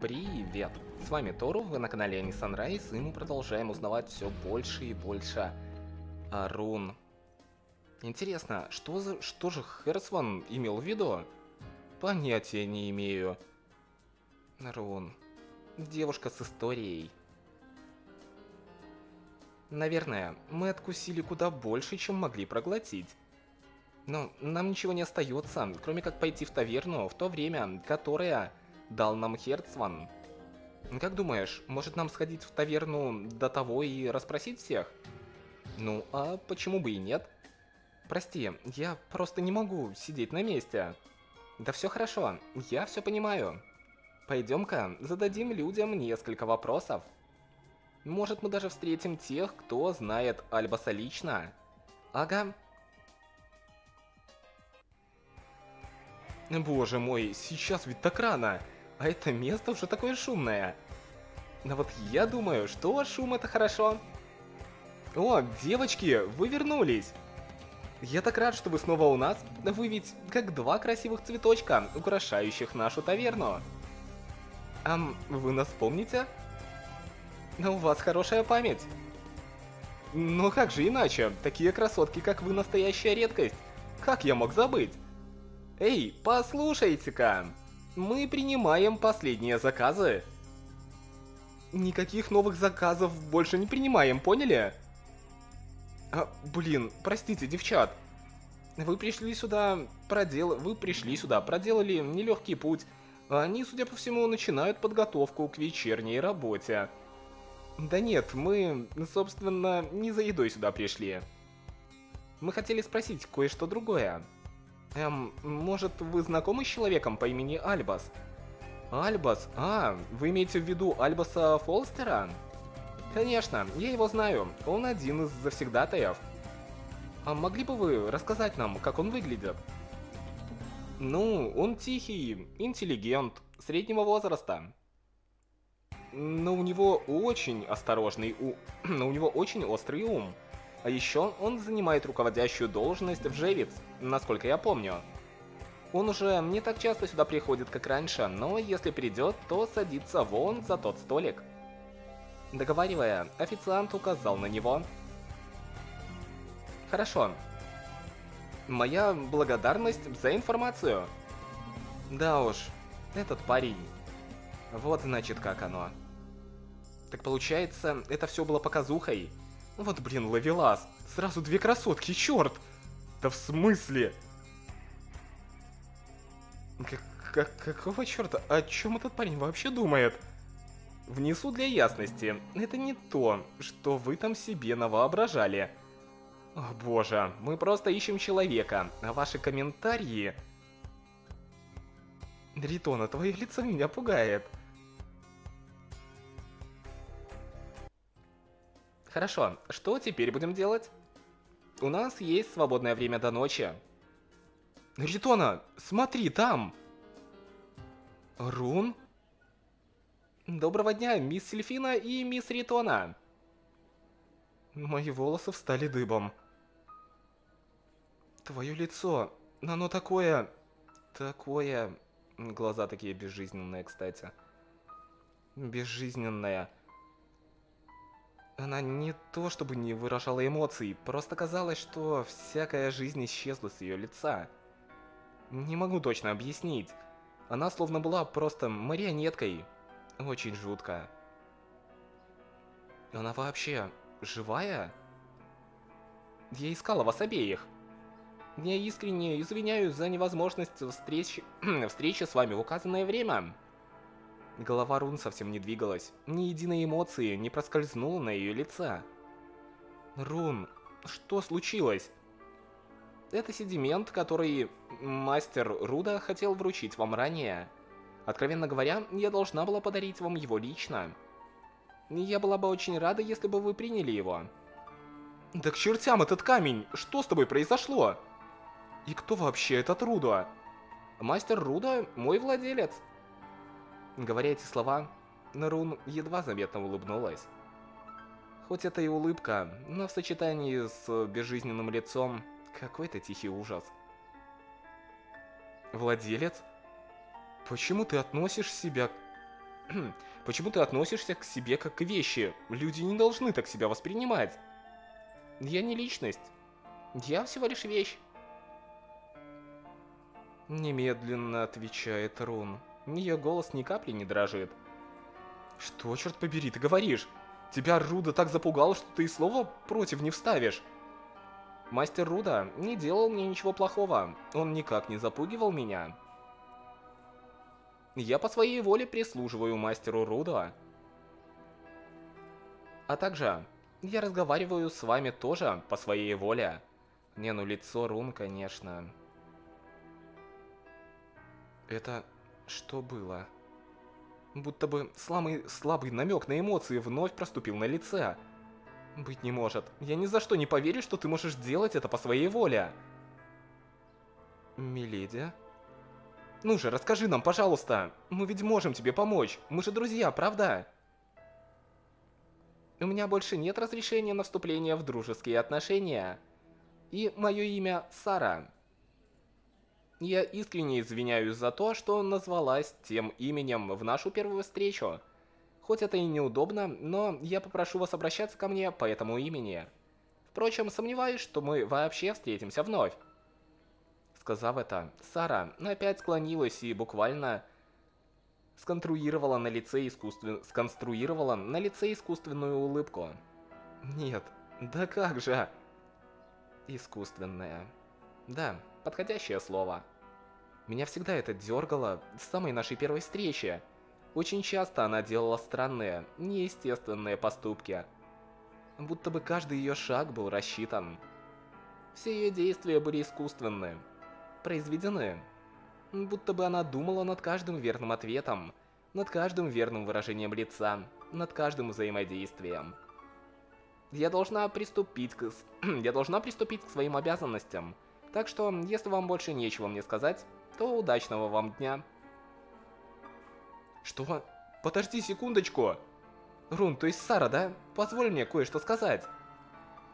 Привет! С вами Тору, вы на канале Ани Санрайз, и мы продолжаем узнавать все больше и больше о рун. Интересно, что, за, что же Херсван имел в виду? Понятия не имею. Рун. Девушка с историей. Наверное, мы откусили куда больше, чем могли проглотить. Но нам ничего не остается, кроме как пойти в таверну в то время, которое дал нам Херцван. Как думаешь, может нам сходить в таверну до того и расспросить всех? Ну, а почему бы и нет? Прости, я просто не могу сидеть на месте. Да все хорошо, я все понимаю. Пойдем-ка зададим людям несколько вопросов. Может мы даже встретим тех, кто знает Альбаса лично? Ага, Боже мой, сейчас ведь так рано, а это место уже такое шумное. Но вот я думаю, что шум это хорошо. О, девочки, вы вернулись! Я так рад, что вы снова у нас. Вы ведь как два красивых цветочка, украшающих нашу таверну. Ам, вы нас помните? У вас хорошая память. Но как же иначе? Такие красотки, как вы, настоящая редкость. Как я мог забыть? Эй, послушайте-ка! Мы принимаем последние заказы. Никаких новых заказов больше не принимаем, поняли? А, блин, простите, девчат. Вы пришли сюда, продел... Вы пришли сюда, проделали нелегкий путь. Они, судя по всему, начинают подготовку к вечерней работе. Да нет, мы, собственно, не за едой сюда пришли. Мы хотели спросить кое-что другое. Эм, может, вы знакомы с человеком по имени Альбас? Альбас? А, вы имеете в виду Альбаса Фолстера? Конечно, я его знаю. Он один из завсегдатаев. А могли бы вы рассказать нам, как он выглядит? Ну, он тихий, интеллигент, среднего возраста. Но у него очень осторожный у... Но у него очень острый ум. А еще он занимает руководящую должность в Жевиц, насколько я помню. Он уже не так часто сюда приходит, как раньше, но если придет, то садится вон за тот столик. Договаривая, официант указал на него. Хорошо. Моя благодарность за информацию. Да уж, этот парень. Вот значит как оно. Так получается, это все было показухой. Вот блин, ловелас. Сразу две красотки, черт! Да в смысле? Как, как, какого черта? О чем этот парень вообще думает? Внесу для ясности, это не то, что вы там себе навоображали. О боже, мы просто ищем человека, а ваши комментарии... Ритона, твое лицо меня пугает. Хорошо, что теперь будем делать? У нас есть свободное время до ночи. Ритона, смотри, там! Рун? Доброго дня, мисс Сельфина и мисс Ритона. Мои волосы встали дыбом. Твое лицо, оно такое... Такое... Глаза такие безжизненные, кстати. Безжизненное. Она не то чтобы не выражала эмоций, просто казалось, что всякая жизнь исчезла с ее лица. Не могу точно объяснить. Она словно была просто марионеткой. Очень жутко. Она вообще живая? Я искала вас обеих. Я искренне извиняюсь за невозможность встречи, встречи с вами в указанное время. Голова Рун совсем не двигалась, ни единой эмоции не проскользнула на ее лице. Рун, что случилось? Это седимент, который мастер Руда хотел вручить вам ранее. Откровенно говоря, я должна была подарить вам его лично. Я была бы очень рада, если бы вы приняли его. Да к чертям этот камень! Что с тобой произошло? И кто вообще этот Руда? Мастер Руда – мой владелец. Говоря эти слова, Нарун едва заметно улыбнулась. Хоть это и улыбка, но в сочетании с безжизненным лицом какой-то тихий ужас. Владелец? Почему ты относишь себя Почему ты относишься к себе как к вещи? Люди не должны так себя воспринимать. Я не личность. Я всего лишь вещь. Немедленно отвечает Рун. Ее голос ни капли не дрожит. Что, черт побери, ты говоришь? Тебя Руда так запугал, что ты и слова против не вставишь. Мастер Руда не делал мне ничего плохого. Он никак не запугивал меня. Я по своей воле прислуживаю мастеру Руда. А также, я разговариваю с вами тоже по своей воле. Не, ну лицо Рун, конечно. Это что было? Будто бы слабый, слабый намек на эмоции вновь проступил на лице. Быть не может. Я ни за что не поверю, что ты можешь делать это по своей воле. Миледи? Ну же, расскажи нам, пожалуйста. Мы ведь можем тебе помочь. Мы же друзья, правда? У меня больше нет разрешения на вступление в дружеские отношения. И мое имя Сара. Я искренне извиняюсь за то, что назвалась тем именем в нашу первую встречу. Хоть это и неудобно, но я попрошу вас обращаться ко мне по этому имени. Впрочем, сомневаюсь, что мы вообще встретимся вновь. Сказав это, Сара опять склонилась и буквально сконструировала на лице искусствен... сконструировала на лице искусственную улыбку. Нет, да как же? Искусственная. Да, подходящее слово. Меня всегда это дергало с самой нашей первой встречи. Очень часто она делала странные, неестественные поступки. Будто бы каждый ее шаг был рассчитан. Все ее действия были искусственны произведены. Будто бы она думала над каждым верным ответом, над каждым верным выражением лица, над каждым взаимодействием. Я должна приступить к... Я должна приступить к своим обязанностям. Так что, если вам больше нечего мне сказать, то удачного вам дня. Что? Подожди секундочку. Рун, то есть Сара, да? Позволь мне кое-что сказать.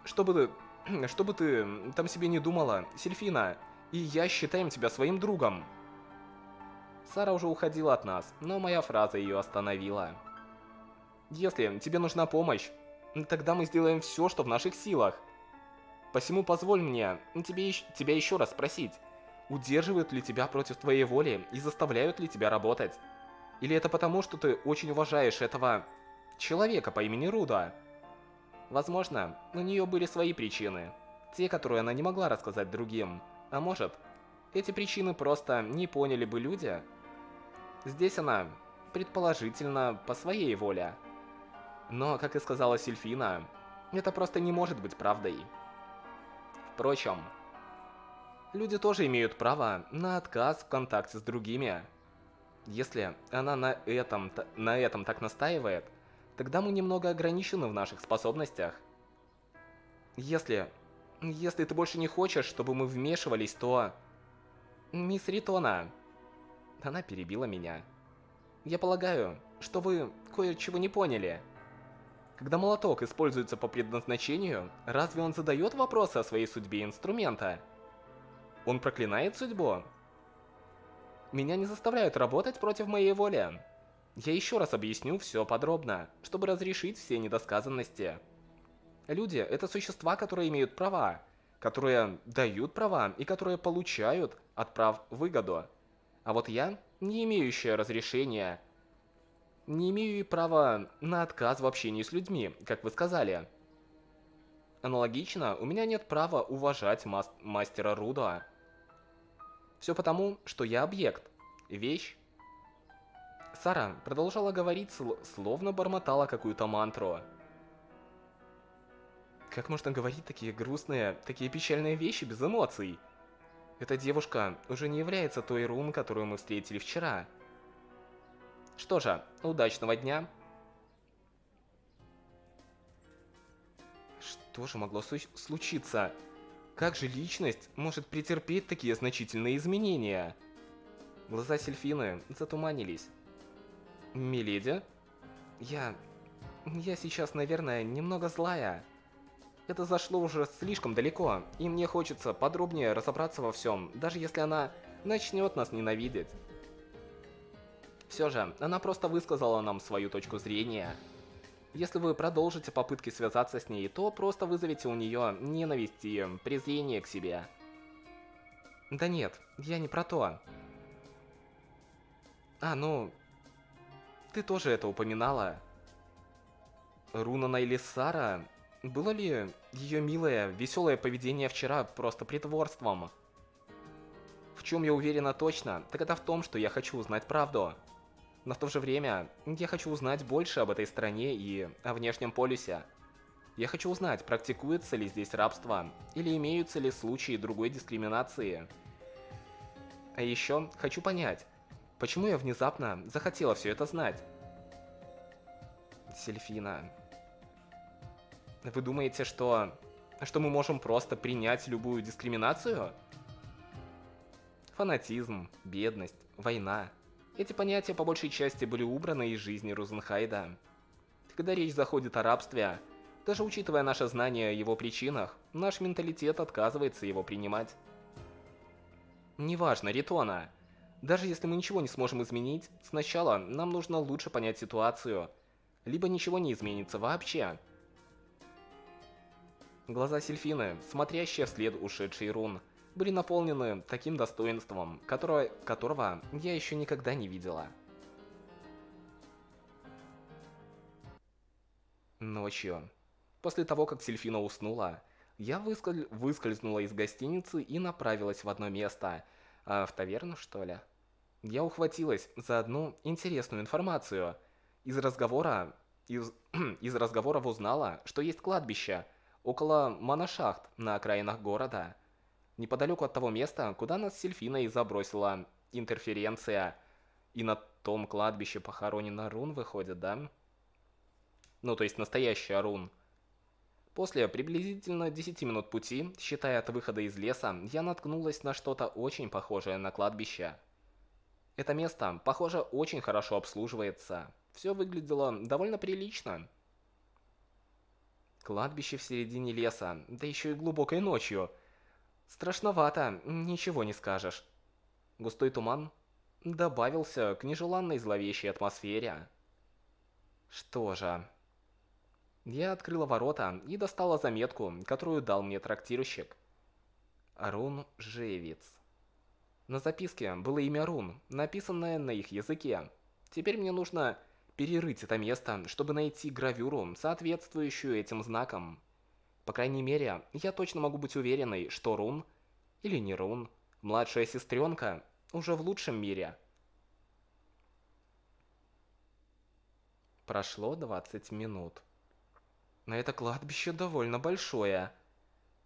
Чтобы ты... Чтобы ты там себе не думала, Сельфина, и я считаем тебя своим другом. Сара уже уходила от нас, но моя фраза ее остановила. Если тебе нужна помощь, тогда мы сделаем все, что в наших силах. Посему позволь мне тебе, тебя еще раз спросить, удерживают ли тебя против твоей воли и заставляют ли тебя работать? Или это потому, что ты очень уважаешь этого человека по имени Руда? Возможно, у нее были свои причины, те, которые она не могла рассказать другим. А может, эти причины просто не поняли бы люди? Здесь она, предположительно, по своей воле. Но, как и сказала Сильфина, это просто не может быть правдой. Впрочем, люди тоже имеют право на отказ в контакте с другими. Если она на этом, на этом так настаивает, тогда мы немного ограничены в наших способностях. Если если ты больше не хочешь, чтобы мы вмешивались, то... Мисс Ритона... Она перебила меня. Я полагаю, что вы кое-чего не поняли. Когда молоток используется по предназначению, разве он задает вопросы о своей судьбе инструмента? Он проклинает судьбу? Меня не заставляют работать против моей воли. Я еще раз объясню все подробно, чтобы разрешить все недосказанности. Люди — это существа, которые имеют права, которые дают права и которые получают от прав выгоду. А вот я, не имеющая разрешения, не имею и права на отказ в общении с людьми, как вы сказали. Аналогично, у меня нет права уважать мас мастера Руда. Все потому, что я объект, вещь. Сара продолжала говорить, словно бормотала какую-то мантру. Как можно говорить такие грустные, такие печальные вещи без эмоций? Эта девушка уже не является той Рун, которую мы встретили вчера. Что же, удачного дня. Что же могло случиться? Как же личность может претерпеть такие значительные изменения? Глаза Сельфины затуманились. Миледи? Я... Я сейчас, наверное, немного злая. Это зашло уже слишком далеко, и мне хочется подробнее разобраться во всем, даже если она начнет нас ненавидеть. Все же, она просто высказала нам свою точку зрения. Если вы продолжите попытки связаться с ней, то просто вызовете у нее ненависть и презрение к себе. Да нет, я не про то. А, ну... Ты тоже это упоминала. Руна Найлисара... Было ли ее милое, веселое поведение вчера просто притворством? В чем я уверена точно, так это в том, что я хочу узнать правду. Но в то же время, я хочу узнать больше об этой стране и о внешнем полюсе. Я хочу узнать, практикуется ли здесь рабство, или имеются ли случаи другой дискриминации. А еще хочу понять, почему я внезапно захотела все это знать. Сельфина. Вы думаете, что... что мы можем просто принять любую дискриминацию? Фанатизм, бедность, война. Эти понятия по большей части были убраны из жизни Розенхайда. Когда речь заходит о рабстве, даже учитывая наше знание о его причинах, наш менталитет отказывается его принимать. Неважно, Ритона. Даже если мы ничего не сможем изменить, сначала нам нужно лучше понять ситуацию. Либо ничего не изменится вообще. Глаза Сельфины, смотрящие вслед ушедшей рун, были наполнены таким достоинством, которого, которого я еще никогда не видела. Ночью. После того, как Сельфина уснула, я высколь... выскользнула из гостиницы и направилась в одно место. А в таверну, что ли? Я ухватилась за одну интересную информацию. Из разговора... Из, из разговора узнала, что есть кладбище около Моношахт на окраинах города. Неподалеку от того места, куда нас с Сельфиной забросила интерференция. И на том кладбище похоронена Рун выходит, да? Ну, то есть настоящая Рун. После приблизительно 10 минут пути, считая от выхода из леса, я наткнулась на что-то очень похожее на кладбище. Это место, похоже, очень хорошо обслуживается. Все выглядело довольно прилично. Кладбище в середине леса, да еще и глубокой ночью. Страшновато, ничего не скажешь. Густой туман добавился к нежеланной зловещей атмосфере. Что же, я открыла ворота и достала заметку, которую дал мне трактирщик. Арун Жевиц. На записке было имя Рун, написанное на их языке. Теперь мне нужно перерыть это место, чтобы найти гравюру, соответствующую этим знакам. По крайней мере, я точно могу быть уверенной, что Рун, или не Рун, младшая сестренка, уже в лучшем мире. Прошло 20 минут. Но это кладбище довольно большое.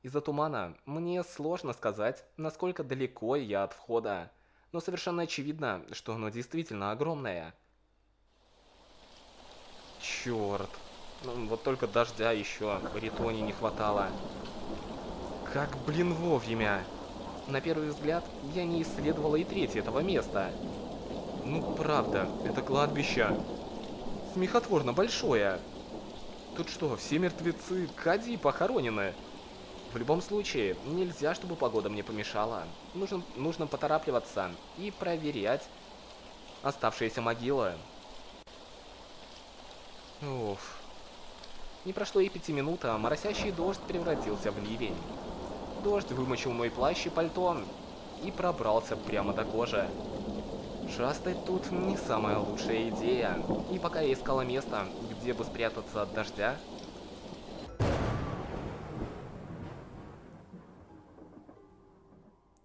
Из-за тумана мне сложно сказать, насколько далеко я от входа, но совершенно очевидно, что оно действительно огромное. Черт. Ну, вот только дождя еще в Ритоне не хватало. Как, блин, вовремя. На первый взгляд, я не исследовала и треть этого места. Ну, правда, это кладбище смехотворно большое. Тут что, все мертвецы Кади похоронены? В любом случае, нельзя, чтобы погода мне помешала. Нужно, нужно поторапливаться и проверять оставшиеся могилы. Уф. Не прошло и пяти минут, а моросящий дождь превратился в ливень. Дождь вымочил мой плащ и пальто и пробрался прямо до кожи. Шастать тут не самая лучшая идея. И пока я искала место, где бы спрятаться от дождя...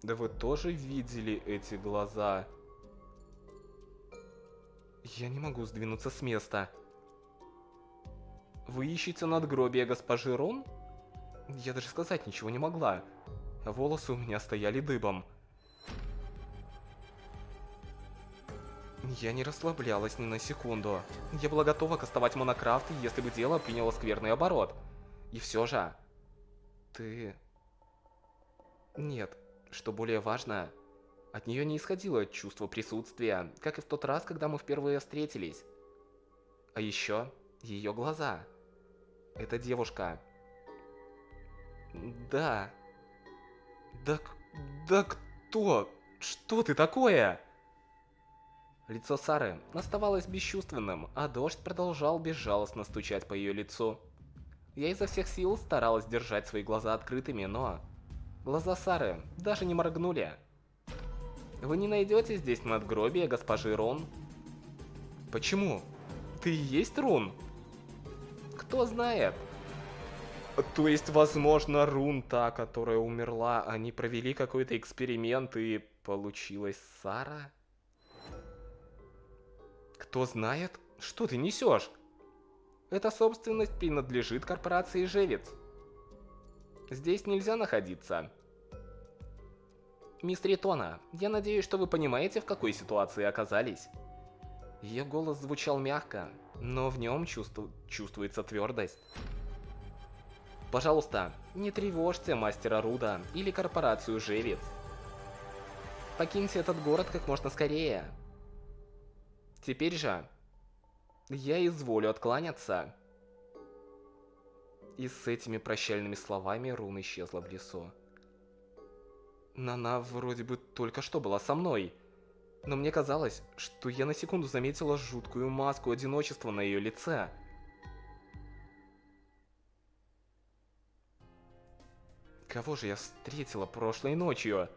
Да вы тоже видели эти глаза? Я не могу сдвинуться с места. Вы ищете надгробие госпожи Рон? Я даже сказать ничего не могла. Волосы у меня стояли дыбом. Я не расслаблялась ни на секунду. Я была готова кастовать монокрафт, если бы дело приняло скверный оборот. И все же... Ты... Нет, что более важно, от нее не исходило чувство присутствия, как и в тот раз, когда мы впервые встретились. А еще ее глаза. Эта девушка. Да. Да... Да кто? Что ты такое? Лицо Сары оставалось бесчувственным, а дождь продолжал безжалостно стучать по ее лицу. Я изо всех сил старалась держать свои глаза открытыми, но... Глаза Сары даже не моргнули. Вы не найдете здесь надгробие госпожи Рон? Почему? Ты и есть Рун? Кто знает? То есть, возможно, Рун та, которая умерла, они провели какой-то эксперимент и получилась Сара? Кто знает? Что ты несешь? Эта собственность принадлежит корпорации Жевец. Здесь нельзя находиться. Мистер Ритона, я надеюсь, что вы понимаете, в какой ситуации оказались. Ее голос звучал мягко, но в нем чувству... чувствуется твердость. Пожалуйста, не тревожьте мастера Руда или корпорацию Жевец. Покиньте этот город как можно скорее. Теперь же, я изволю откланяться. И с этими прощальными словами Рун исчезла в лесу. Она вроде бы только что была со мной. Но мне казалось, что я на секунду заметила жуткую маску одиночества на ее лице. Кого же я встретила прошлой ночью?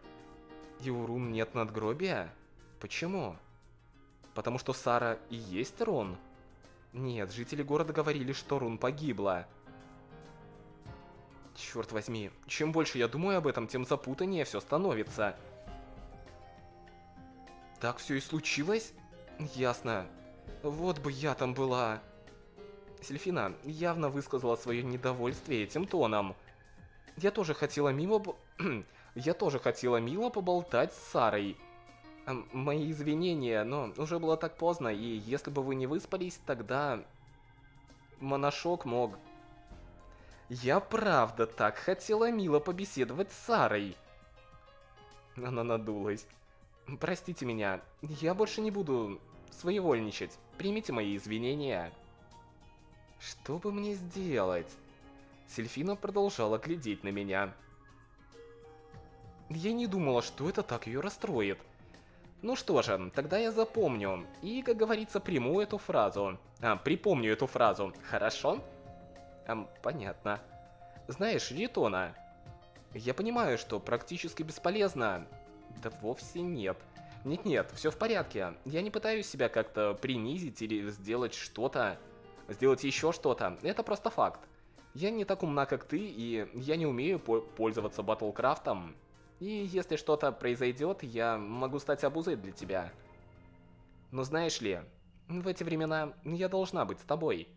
У Рун нет надгробия? Почему? Потому что Сара и есть Рун? Нет, жители города говорили, что Рун погибла. Черт возьми, чем больше я думаю об этом, тем запутаннее все становится. Так все и случилось? Ясно. Вот бы я там была. Сельфина явно высказала свое недовольствие этим тоном. Я тоже хотела мимо... я тоже хотела мило поболтать с Сарой. Мои извинения, но уже было так поздно, и если бы вы не выспались, тогда... Моношок мог... Я правда так хотела мило побеседовать с Сарой. Она надулась. Простите меня, я больше не буду своевольничать. Примите мои извинения. Что бы мне сделать? Сельфина продолжала глядеть на меня. Я не думала, что это так ее расстроит. Ну что же, тогда я запомню. И, как говорится, приму эту фразу. А, припомню эту фразу. Хорошо? Эм, понятно. Знаешь, Ритона, я понимаю, что практически бесполезно, да вовсе нет. Нет-нет, все в порядке. Я не пытаюсь себя как-то принизить или сделать что-то, сделать еще что-то. Это просто факт. Я не так умна, как ты, и я не умею по пользоваться батлкрафтом. И если что-то произойдет, я могу стать обузой для тебя. Но знаешь ли, в эти времена я должна быть с тобой.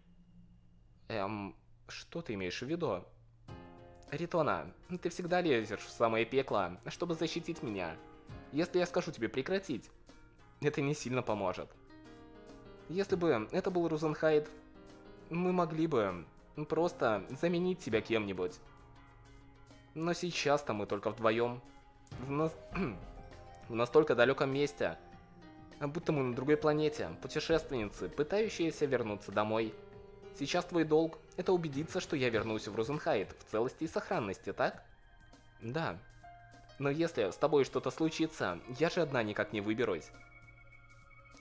Эм, что ты имеешь в виду? Ритона, ты всегда лезешь в самое пекло, чтобы защитить меня. Если я скажу тебе прекратить, это не сильно поможет. Если бы это был Рузенхайд, мы могли бы просто заменить тебя кем-нибудь. Но сейчас-то мы только вдвоем. В, нас... в настолько далеком месте. Будто мы на другой планете, путешественницы, пытающиеся вернуться домой. Сейчас твой долг – это убедиться, что я вернусь в Розенхайт в целости и сохранности, так? Да. Но если с тобой что-то случится, я же одна никак не выберусь.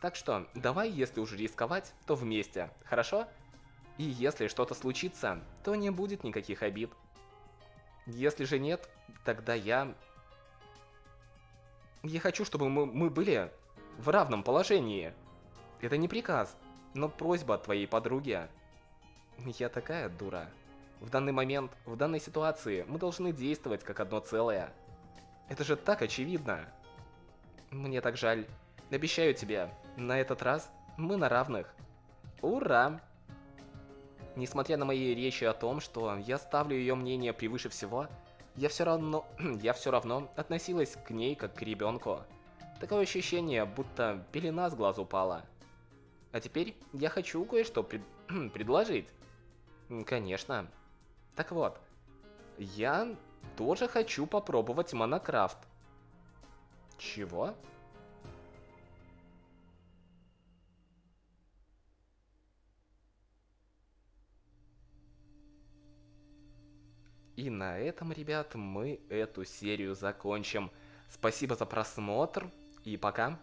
Так что, давай, если уже рисковать, то вместе, хорошо? И если что-то случится, то не будет никаких обид. Если же нет, тогда я... Я хочу, чтобы мы, мы были в равном положении. Это не приказ, но просьба от твоей подруги. Я такая дура. В данный момент, в данной ситуации, мы должны действовать как одно целое. Это же так очевидно. Мне так жаль. Обещаю тебе, на этот раз мы на равных. Ура! Несмотря на мои речи о том, что я ставлю ее мнение превыше всего, я все равно, я все равно относилась к ней как к ребенку. Такое ощущение, будто пелена с глаз упала. А теперь я хочу кое-что пред... предложить. Конечно. Так вот, я тоже хочу попробовать Монокрафт. Чего? И на этом, ребят, мы эту серию закончим. Спасибо за просмотр и пока.